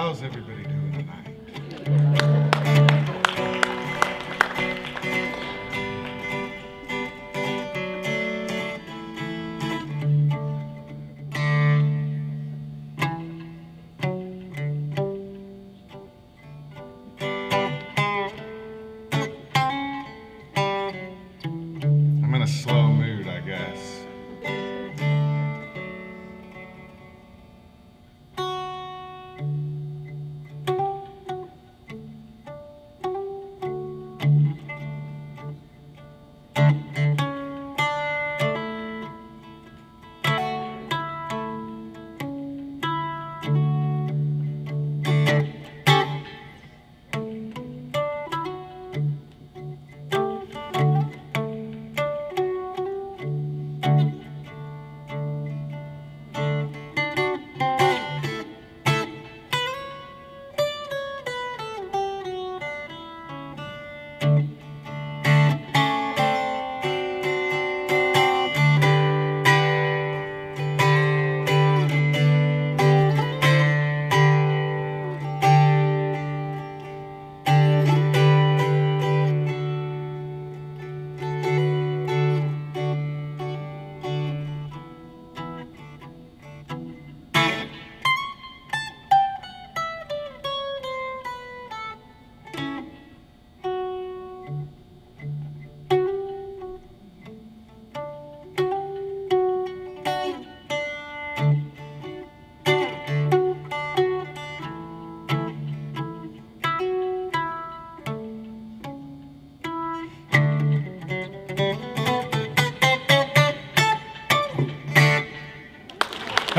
How's everybody doing tonight?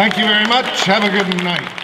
very much. Have a good night.